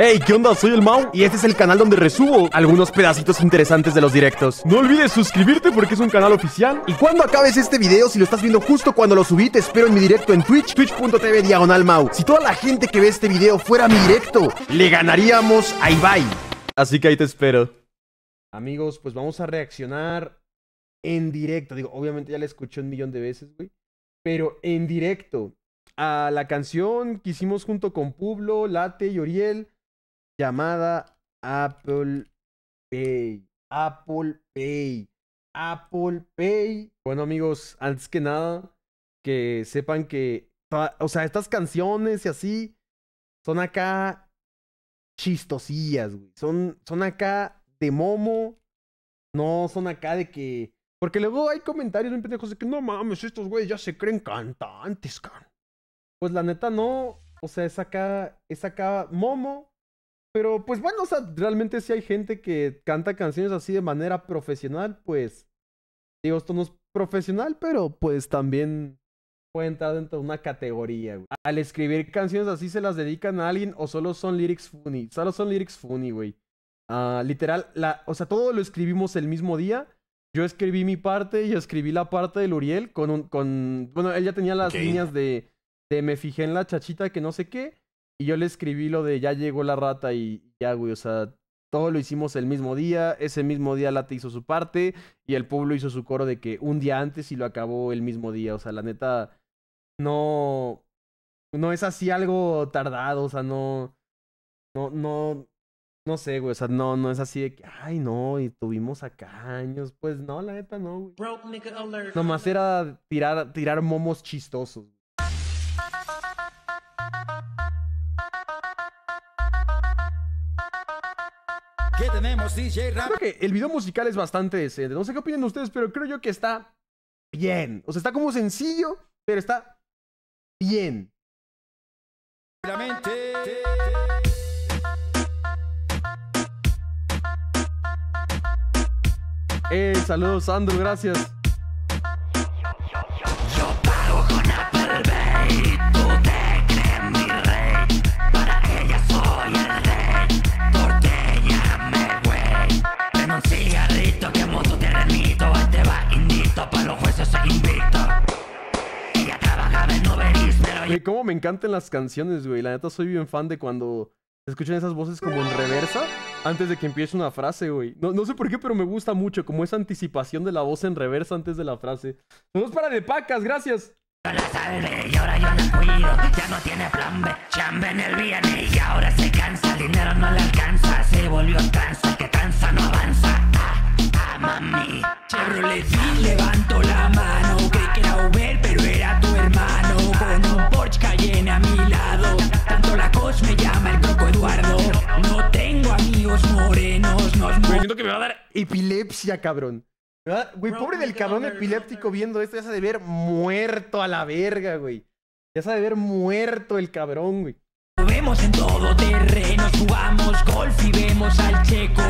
Hey, ¿qué onda? Soy el Mau y este es el canal donde resubo algunos pedacitos interesantes de los directos. No olvides suscribirte porque es un canal oficial. Y cuando acabes este video, si lo estás viendo justo cuando lo subí, te espero en mi directo en Twitch, twitch.tv diagonal Mau. Si toda la gente que ve este video fuera mi directo, le ganaríamos a Ibai. Así que ahí te espero. Amigos, pues vamos a reaccionar en directo. Digo, obviamente ya la escuché un millón de veces, güey. Pero en directo a la canción que hicimos junto con Publo, Late y Oriel llamada Apple Pay. Apple Pay. Apple Pay. Bueno, amigos, antes que nada, que sepan que, o sea, estas canciones y así son acá chistosillas, güey. Son, son acá de momo. No son acá de que. Porque luego hay comentarios bien pendejos de que no mames, estos güeyes ya se creen cantantes, can. Pues la neta no. O sea, es acá. Es acá momo. Pero pues bueno, o sea, realmente si hay gente que canta canciones así de manera profesional, pues digo, esto no es profesional, pero pues también puede entrar dentro de una categoría. Güey. Al escribir canciones así se las dedican a alguien o solo son lyrics funny. Solo son lyrics funny, güey. Uh, literal, la, o sea, todo lo escribimos el mismo día. Yo escribí mi parte y escribí la parte de Luriel con un, con, bueno, él ya tenía las líneas de, de me fijé en la chachita que no sé qué. Y yo le escribí lo de ya llegó la rata y ya, güey, o sea, todo lo hicimos el mismo día, ese mismo día Late hizo su parte y el pueblo hizo su coro de que un día antes y lo acabó el mismo día, o sea, la neta, no, no es así algo tardado, o sea, no, no, no, no sé, güey, o sea, no, no es así de que, ay, no, y tuvimos acá años, pues no, la neta no, güey. Nomás era tirar, tirar momos chistosos. ¿Qué tenemos, DJ Rap? Creo que el video musical es bastante decente. No sé qué opinan ustedes, pero creo yo que está bien. O sea, está como sencillo, pero está bien. Eh, saludos, Sandro, gracias. Cómo me encantan las canciones, güey. La neta soy bien fan de cuando escuchan esas voces como en reversa antes de que empiece una frase, güey. No, no sé por qué, pero me gusta mucho como esa anticipación de la voz en reversa antes de la frase. Vamos para de pacas, gracias. la salve y ahora yo la cuido. Ya no tiene plan B, chambe en el viernes y ahora se cansa. El dinero no le alcanza, se volvió tranza, que tranza no avanza. Ah, ah, mami. Chevrolet, levanto la mano, que era Uber, pero era tu Cayenne a mi lado, tanto la cos me llama el coco Eduardo. No tengo amigos morenos, nos Me siento que me va a dar epilepsia, cabrón. Güey, pobre del cabrón epiléptico viendo esto, ya se debe ver muerto a la verga, güey. Ya se debe ver muerto el cabrón, güey. En todo terreno, jugamos golf y vemos al checo.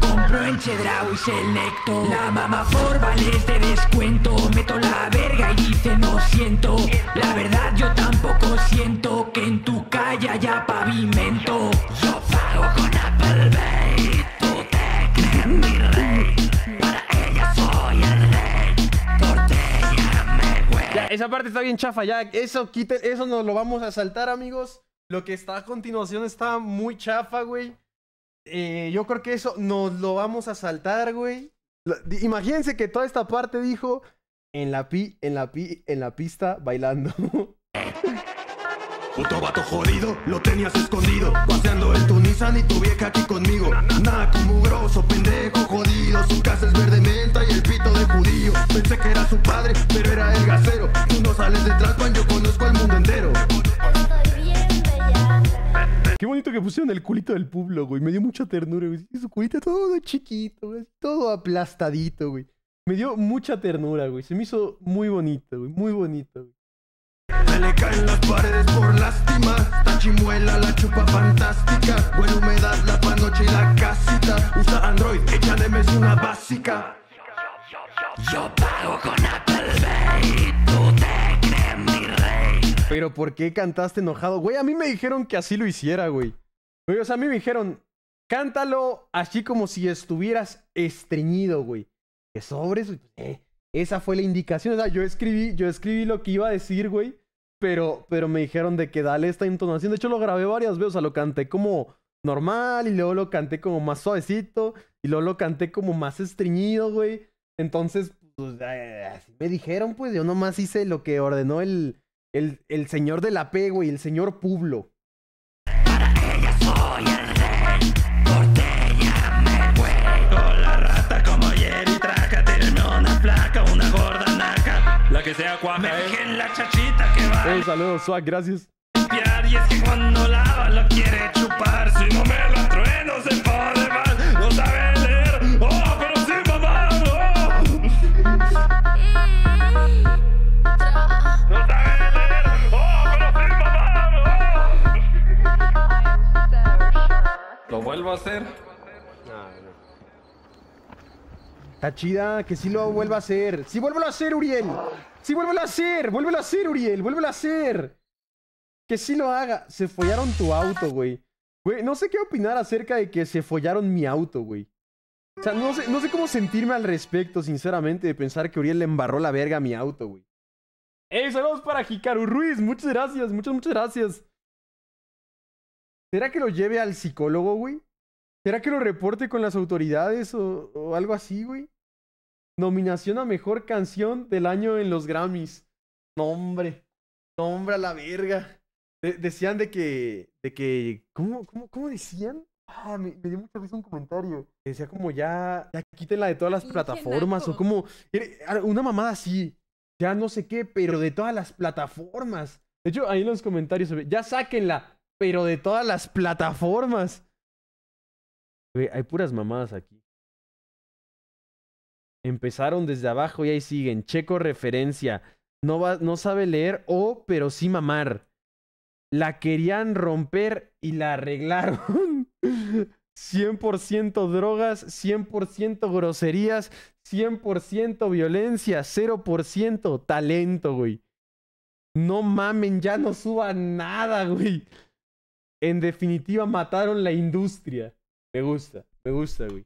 Compro en Chedraui Selecto. La mama por vales de descuento. Meto la verga y dice no siento. La verdad yo tampoco siento que en tu calle haya pavimento. Yo pago con Apple Bay. Tú te crees mi rey. Para ella soy el rey. Tortella güey. Ya, esa parte está bien chafa, ya. Eso, quite, eso nos lo vamos a saltar, amigos. Lo que está a continuación está muy chafa, güey. Eh, yo creo que eso nos lo vamos a saltar, güey. Imagínense que toda esta parte dijo en la pi, en la pi, en la pista bailando. Puto vato jodido, lo tenías escondido Paseando el tu y tu vieja aquí conmigo Naco, mugroso, pendejo, jodido Su casa es verde menta y el pito de judío Pensé que era su padre, pero era el gasero Tú no sales de cuando yo conozco al mundo entero Qué bonito que pusieron el culito del pueblo, güey. Me dio mucha ternura, güey. Su culito todo chiquito, güey. Todo aplastadito, güey. Me dio mucha ternura, güey. Se me hizo muy bonito, güey. Muy bonito, güey. Se le caen las paredes por lástima. La chimuela, la chupa fantástica. Buena humedad, la panoche y la casita. Usa Android, échale una básica. Yo pago con Apple Pay, Pero ¿por qué cantaste enojado? Güey, a mí me dijeron que así lo hiciera, güey. Güey, o sea, a mí me dijeron, cántalo así como si estuvieras estreñido, güey. Que sobres, güey. Eh, esa fue la indicación. O sea, yo escribí, yo escribí lo que iba a decir, güey. Pero, pero me dijeron de que dale esta entonación. De hecho, lo grabé varias veces. O sea, lo canté como normal y luego lo canté como más suavecito y luego lo canté como más estreñido, güey. Entonces, pues, eh, así me dijeron, pues yo nomás hice lo que ordenó el, el, el señor de la P, güey, el señor Publo. Para ella soy el rey Por ella me Con la rata como Jerry Traca Tírenme una flaca, una gorda naca La que sea cuaja, Me fijé en la chachita que va Hey, saludos, Swag, gracias. Y es que cuando lava lo quiere chupar Si no me la trueno se pone vuelvo a hacer Está chida, que sí lo vuelva a hacer. Sí, vuélvelo a hacer, Uriel. Sí, vuélvelo a hacer. Vuélvelo a hacer, Uriel. Vuélvelo a hacer. Que sí lo haga. Se follaron tu auto, güey. Güey, no sé qué opinar acerca de que se follaron mi auto, güey. O sea, no sé, no sé cómo sentirme al respecto, sinceramente, de pensar que Uriel le embarró la verga a mi auto, güey. ¡Ey, saludos para Hikaru Ruiz! Muchas gracias, muchas, muchas gracias. ¿Será que lo lleve al psicólogo, güey? ¿Será que lo reporte con las autoridades o, o algo así, güey? Nominación a mejor canción del año en los Grammys. No, hombre. No, hombre, a la verga. De- decían de que. De que. ¿Cómo, cómo, cómo decían? Ah, me, me dio mucha risa un comentario. Que decía como ya. Ya quítenla de todas las plataformas. O como. era Una mamada así. Ya no sé qué, pero de todas las plataformas. De hecho, ahí en los comentarios se ve. Ya sáquenla, pero de todas las plataformas. Güey, hay puras mamadas aquí. Empezaron desde abajo y ahí siguen. Checo referencia. No, va, no sabe leer o, pero sí mamar. La querían romper y la arreglaron. 100% drogas, 100% groserías, 100% violencia, 0% talento, güey. No mamen, ya no suban nada, güey. En definitiva, mataron la industria. Me gusta, me gusta, güey.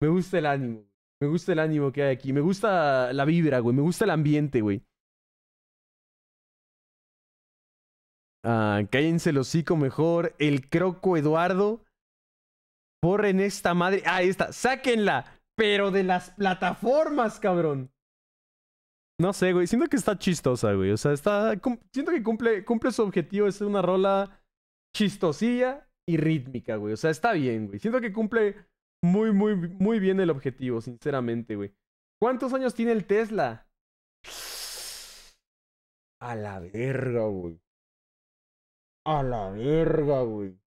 Me gusta el ánimo. Me gusta el ánimo que hay aquí. Me gusta la vibra, güey. Me gusta el ambiente, güey. Ah, cállense el hocico mejor. El croco Eduardo. Borren esta madre. Ah, ahí está. Sáquenla. Pero de las plataformas, cabrón. No sé, güey. Siento que está chistosa, güey. O sea, está. Siento que cumple, cumple su objetivo. Es una rola chistosilla y rítmica, güey. O sea, está bien, güey. Siento que cumple muy, muy, muy bien el objetivo, sinceramente, güey. ¿Cuántos años tiene el Tesla? A la verga, güey. A la verga, güey.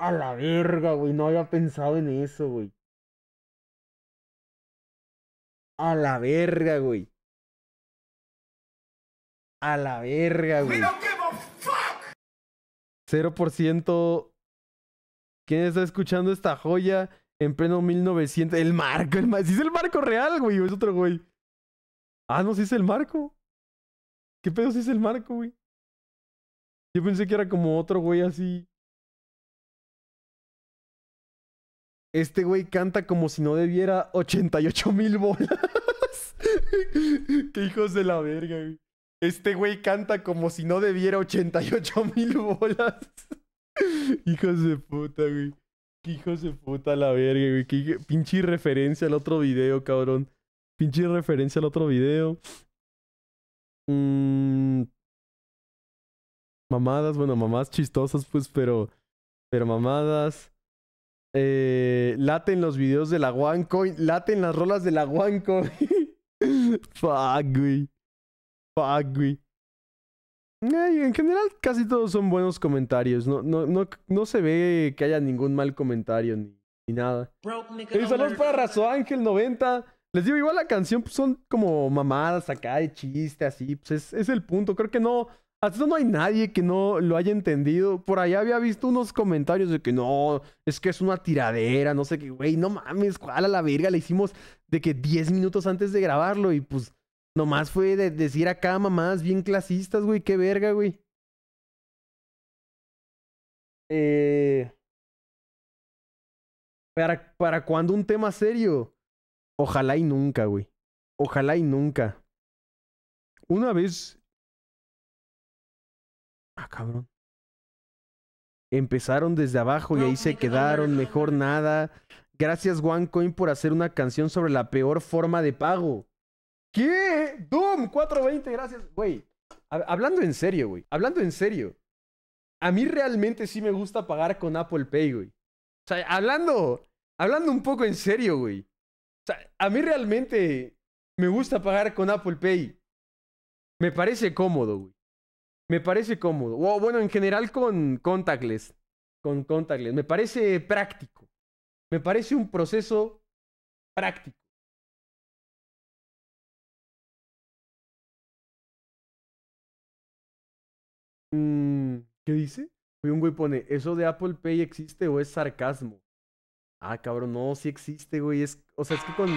A la verga, güey. No había pensado en eso, güey. A la verga, güey. A la verga, güey. 0%. ¿Quién está escuchando esta joya en pleno 1900? El marco, el marco. ¿Sí es el marco real, güey? ¿O es otro güey? Ah, no, sí es el marco. ¿Qué pedo si es el marco, güey? Yo pensé que era como otro güey así. Este güey canta como si no debiera 88 mil bolas. Qué hijos de la verga, güey. Este güey canta como si no debiera 88 mil bolas. hijos de puta, güey. Qué hijos de puta la verga, güey. Pinche referencia al otro video, cabrón. Pinche referencia al otro video. Mm, Mamadas, bueno, mamadas chistosas, pues, pero. Pero mamadas. Eh, laten los videos de la OneCoin. Laten las rolas de la OneCoin. Fuck, güey. Fuck, güey. En general, casi todos son buenos comentarios. No, no, no, no se ve que haya ningún mal comentario ni, ni nada. Hey, saludos para Razo Ángel 90. Les digo, igual la canción pues, son como mamadas acá de chiste, así. Pues es, es el punto. Creo que no. Hasta eso no hay nadie que no lo haya entendido. Por allá había visto unos comentarios de que no, es que es una tiradera, no sé qué, güey, no mames, cuál a la verga. Le hicimos de que 10 minutos antes de grabarlo y pues nomás fue de decir acá mamadas bien clasistas, güey, qué verga, güey. Eh, ¿para, ¿Para cuándo un tema serio? Ojalá y nunca, güey. Ojalá y nunca. Una vez. Ah, cabrón. Empezaron desde abajo y ahí se quedaron. Mejor nada. Gracias, OneCoin, por hacer una canción sobre la peor forma de pago. ¿Qué? Doom 420, gracias. Güey, hab- hablando en serio, güey. Hablando en serio. A mí realmente sí me gusta pagar con Apple Pay, güey. O sea, hablando, hablando un poco en serio, güey. O sea, a mí realmente me gusta pagar con Apple Pay. Me parece cómodo, güey. Me parece cómodo. O bueno, en general con contactless. Con contactless. Me parece práctico. Me parece un proceso práctico. Mm, ¿Qué dice? Oye, un güey pone, ¿eso de Apple Pay existe o es sarcasmo? Ah, cabrón, no, sí existe, güey. Es, o sea, es que con...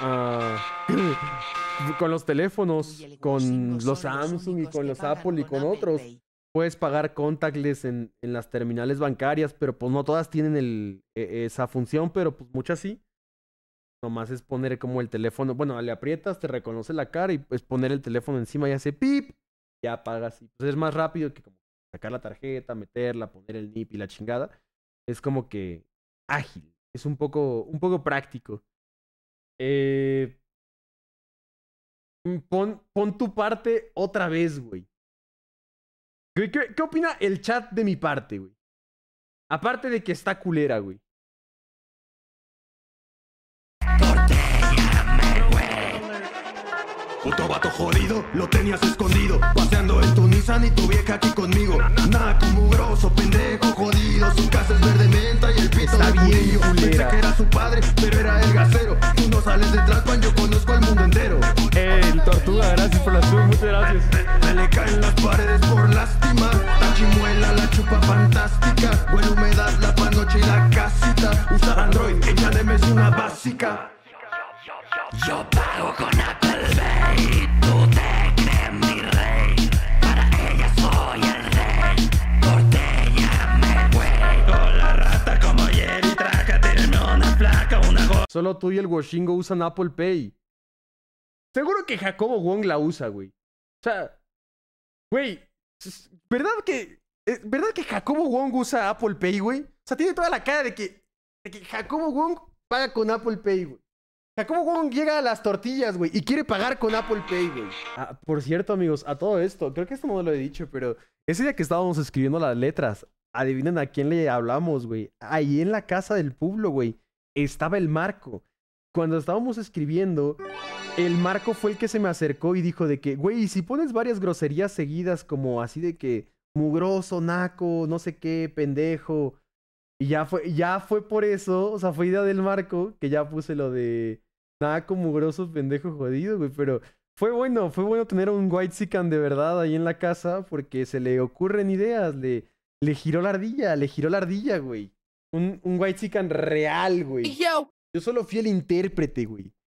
ah, con los teléfonos, con los Samsung y con los Apple y con otros, puedes pagar contactless en, en las terminales bancarias, pero pues no todas tienen el, e- esa función, pero pues muchas sí. Nomás es poner como el teléfono, bueno, le aprietas, te reconoce la cara y pues poner el teléfono encima y hace pip, ya pagas. Y pues es más rápido que como sacar la tarjeta, meterla, poner el NIP y la chingada. Es como que ágil, es un poco, un poco práctico. Eh, pon, pon tu parte otra vez, güey. ¿Qué, qué, qué opina el chat de mi parte, güey? Aparte de que está culera, güey. Puto vato jodido, lo tenías escondido Paseando en tu Nissan y tu vieja aquí conmigo. Naco mugroso, pendejo jodido Su casa es verde menta y el pito Está bien. Pensé que era su padre, pero era el gasero. Tú no sales de Tlalpan, yo conozco al mundo entero. El Tortuga, gracias por la sub, muchas gracias. Se le caen las paredes por lástima. La chimuela, la chupa fantástica. Buena humedad, la panoche y la casita. Usar Android, échale es una básica Yo pago con Apple Pay, tú te crees mi rey. Para ella soy el rey, cortéñame, güey. Con la rata como Jerry, traja, tírame una flaca, una gorda. Solo tú y el Washingo usan Apple Pay. Seguro que Jacobo Wong la usa, güey. O sea, güey, ¿verdad que eh, verdad que Jacobo Wong usa Apple Pay, güey? O sea, tiene toda la cara de que, de que Jacobo Wong paga con Apple Pay, güey. Jacobo Wong llega a las tortillas, güey, y quiere pagar con Apple Pay, güey. Ah, por cierto, amigos, a todo esto, creo que esto no lo he dicho, pero ese día que estábamos escribiendo las letras, adivinen a quién le hablamos, güey. Ahí en la casa del pueblo, güey, estaba el Marco. Cuando estábamos escribiendo, el Marco fue el que se me acercó y dijo de que, güey, si pones varias groserías seguidas como así de que mugroso, naco, no sé qué, pendejo. Y ya fue, ya fue por eso, o sea, fue idea del Marco que ya puse lo de naco, mugroso, pendejo, jodido, güey. Pero fue bueno, fue bueno tener un White Sican de verdad ahí en la casa porque se le ocurren ideas, le, le giró la ardilla, le giró la ardilla, güey. Un, un White Sican real, güey. Yo solo fui el intérprete, güey.